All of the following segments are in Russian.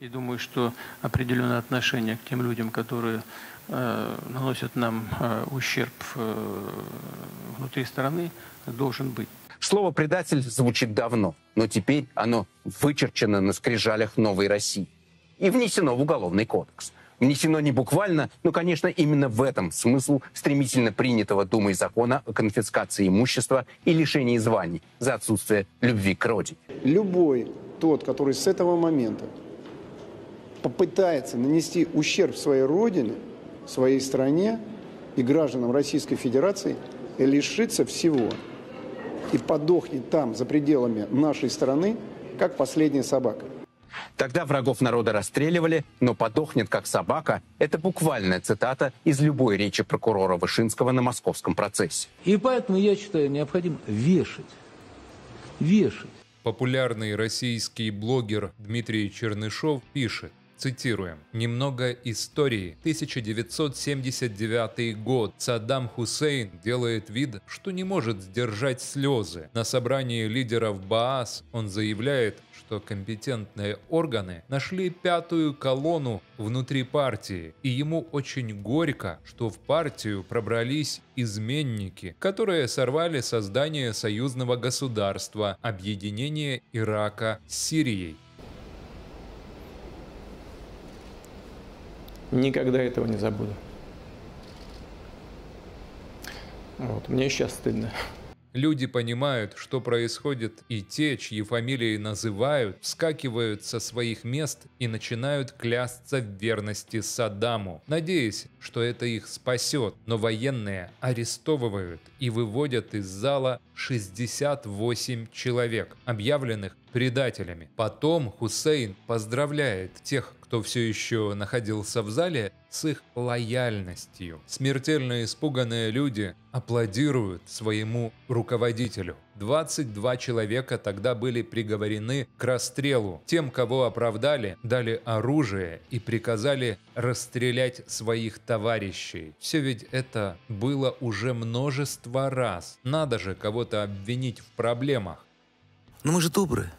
И думаю, что определенное отношение к тем людям, которые э, наносят нам э, ущерб э, внутри страны, должен быть. Слово «предатель» звучит давно, но теперь оно вычерчено на скрижалях новой России и внесено в Уголовный кодекс. Внесено не буквально, но, конечно, именно в этом смысл стремительно принятого Думой закона о конфискации имущества и лишении званий за отсутствие любви к родине. Любой тот, который с этого момента попытается нанести ущерб своей родине, своей стране и гражданам Российской Федерации, лишится всего и подохнет там, за пределами нашей страны, как последняя собака. Тогда врагов народа расстреливали, но подохнет как собака – это буквальная цитата из любой речи прокурора Вышинского на московском процессе. И поэтому я считаю необходимо вешать. Вешать. Популярный российский блогер Дмитрий Чернышов пишет, Цитируем. «Немного истории. 1979 год. Саддам Хусейн делает вид, что не может сдержать слезы. На собрании лидеров Баас он заявляет, что компетентные органы нашли пятую колонну внутри партии, и ему очень горько, что в партию пробрались изменники, которые сорвали создание союзного государства, объединение Ирака с Сирией. Никогда этого не забуду. Вот. Мне сейчас стыдно. Люди понимают, что происходит, и те, чьи фамилии называют, вскакивают со своих мест и начинают клясться в верности Саддаму, надеясь, что это их спасет. Но военные арестовывают и выводят из зала 68 человек, объявленных предателями. Потом Хусейн поздравляет тех, кто все еще находился в зале, с их лояльностью. Смертельно испуганные люди аплодируют своему руководителю. 22 человека тогда были приговорены к расстрелу. Тем, кого оправдали, дали оружие и приказали расстрелять своих товарищей. Все ведь это было уже множество раз. Надо же кого-то обвинить в проблемах. Но мы же добрые.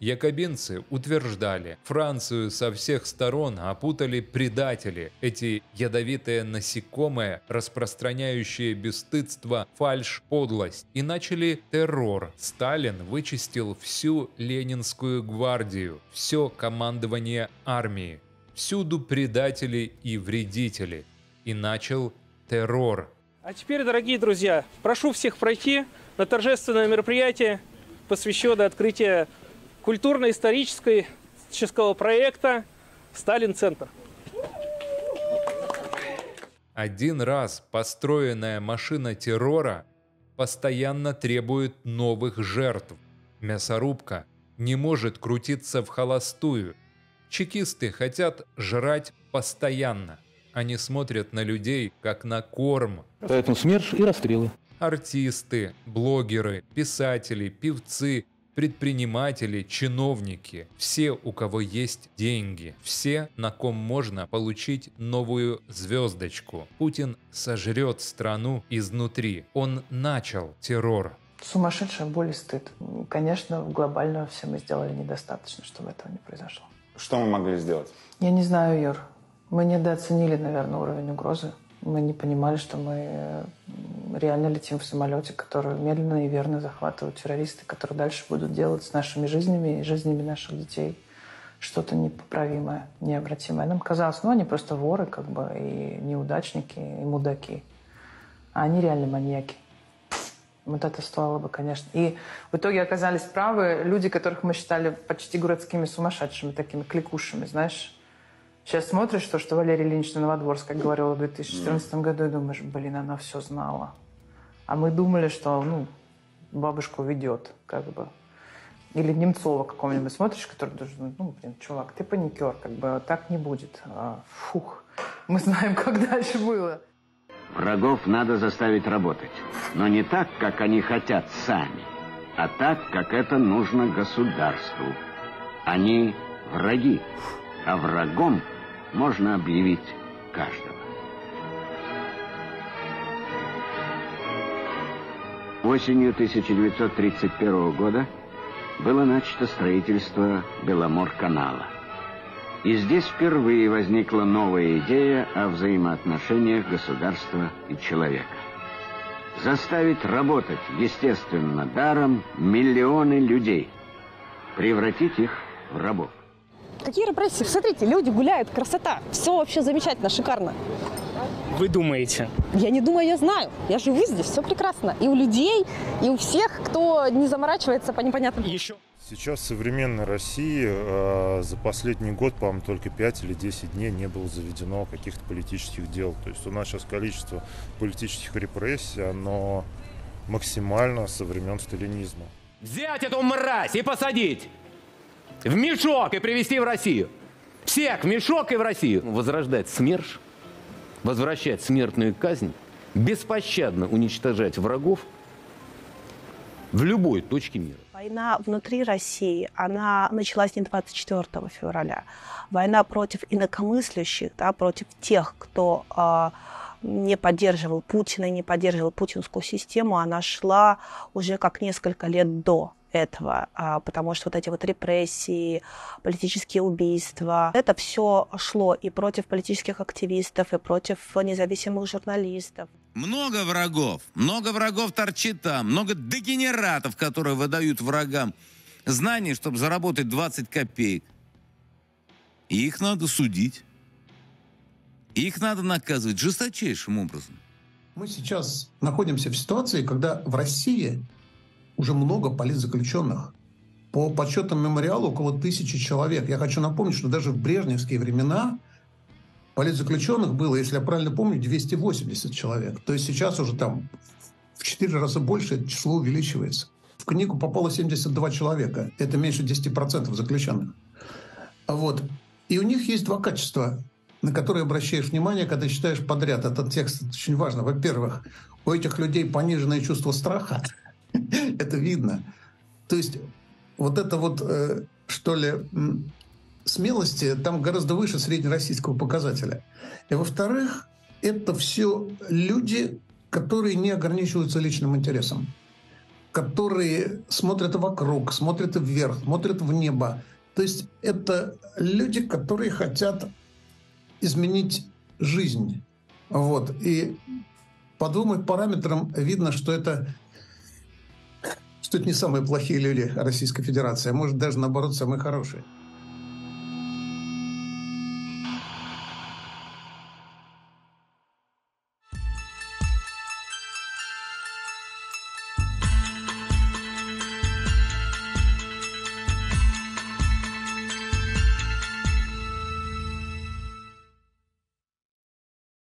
Якобинцы утверждали, Францию со всех сторон опутали предатели, эти ядовитые насекомые, распространяющие бесстыдство, фальш, подлость, и начали террор. Сталин вычистил всю Ленинскую гвардию, все командование армии, всюду предатели и вредители, и начал террор. А теперь, дорогие друзья, прошу всех пройти на торжественное мероприятие, посвященное открытию культурно-исторического проекта «Сталин-центр». Один раз построенная машина террора постоянно требует новых жертв. Мясорубка не может крутиться в холостую. Чекисты хотят жрать постоянно. Они смотрят на людей, как на корм. Поэтому смерш и расстрелы. Артисты, блогеры, писатели, певцы – предприниматели, чиновники, все, у кого есть деньги, все, на ком можно получить новую звездочку. Путин сожрет страну изнутри. Он начал террор. Сумасшедшая боль и стыд. Конечно, глобально все мы сделали недостаточно, чтобы этого не произошло. Что мы могли сделать? Я не знаю, Юр. Мы недооценили, наверное, уровень угрозы. Мы не понимали, что мы реально летим в самолете, который медленно и верно захватывают террористы, которые дальше будут делать с нашими жизнями и жизнями наших детей что-то непоправимое, необратимое. Нам казалось, ну, они просто воры, как бы, и неудачники, и мудаки. А они реально маньяки. Вот это стоило бы, конечно. И в итоге оказались правы люди, которых мы считали почти городскими сумасшедшими, такими кликушами, знаешь. Сейчас смотришь то, что Валерий Ильич Новодворск, как говорила в 2014 году, и думаешь, блин, она все знала. А мы думали, что, ну, бабушку ведет, как бы. Или Немцова какого-нибудь смотришь, который должен, ну, блин, чувак, ты паникер, как бы так не будет. А, фух, мы знаем, как дальше было. Врагов надо заставить работать. Но не так, как они хотят сами, а так, как это нужно государству. Они враги, а врагом можно объявить каждого. Осенью 1931 года было начато строительство Беломор-канала. И здесь впервые возникла новая идея о взаимоотношениях государства и человека. Заставить работать, естественно, даром миллионы людей. Превратить их в рабов. Какие репрессии? Смотрите, люди гуляют, красота. Все вообще замечательно, шикарно. Вы думаете? Я не думаю, я знаю. Я живу здесь, все прекрасно. И у людей, и у всех, кто не заморачивается по непонятным... Еще. Сейчас в современной России э, за последний год, по-моему, только 5 или 10 дней не было заведено каких-то политических дел. То есть у нас сейчас количество политических репрессий, оно максимально со времен сталинизма. Взять эту мразь и посадить в мешок и привезти в Россию. Всех в мешок и в Россию. Возрождать СМЕРШ, возвращать смертную казнь, беспощадно уничтожать врагов в любой точке мира. Война внутри России, она началась не 24 февраля. Война против инакомыслящих, да, против тех, кто э, не поддерживал Путина, не поддерживал путинскую систему, она шла уже как несколько лет до этого, а, потому что вот эти вот репрессии, политические убийства, это все шло и против политических активистов, и против независимых журналистов. Много врагов, много врагов торчит там, много дегенератов, которые выдают врагам знания, чтобы заработать 20 копеек. И их надо судить. Их надо наказывать жесточайшим образом. Мы сейчас находимся в ситуации, когда в России уже много политзаключенных. По подсчетам мемориала около тысячи человек. Я хочу напомнить, что даже в брежневские времена политзаключенных было, если я правильно помню, 280 человек. То есть сейчас уже там в 4 раза больше число увеличивается. В книгу попало 72 человека. Это меньше 10% заключенных. Вот. И у них есть два качества, на которые обращаешь внимание, когда читаешь подряд этот текст. Очень важно. Во-первых, у этих людей пониженное чувство страха. Это видно. То есть вот это вот, э, что ли, смелости там гораздо выше среднероссийского показателя. И во-вторых, это все люди, которые не ограничиваются личным интересом, которые смотрят вокруг, смотрят вверх, смотрят в небо. То есть это люди, которые хотят изменить жизнь. Вот. И по двум параметрам видно, что это что это не самые плохие люди Российской Федерации, а может даже наоборот самые хорошие.